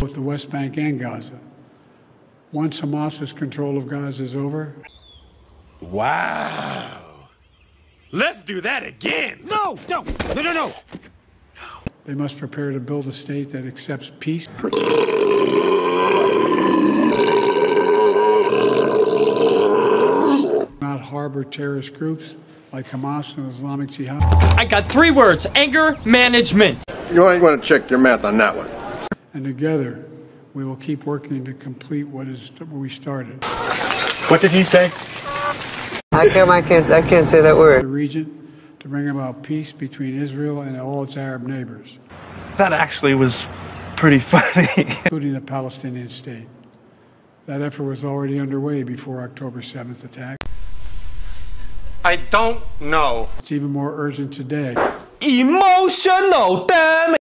both the West Bank and Gaza. Once Hamas's control of Gaza is over, Wow. Let's do that again. No, no, no, no, no. they must prepare to build a state that accepts peace. Not harbor terrorist groups like Hamas and Islamic Jihad. I got three words anger management. You might want to check your math on that one. And together, we will keep working to complete what is what we started. What did he say? I can't, I can't, I can't say that word. The region to bring about peace between Israel and all its Arab neighbors, That actually was pretty funny. including the Palestinian state. That effort was already underway before October 7th attack. I don't know. It's even more urgent today. Emotional damage.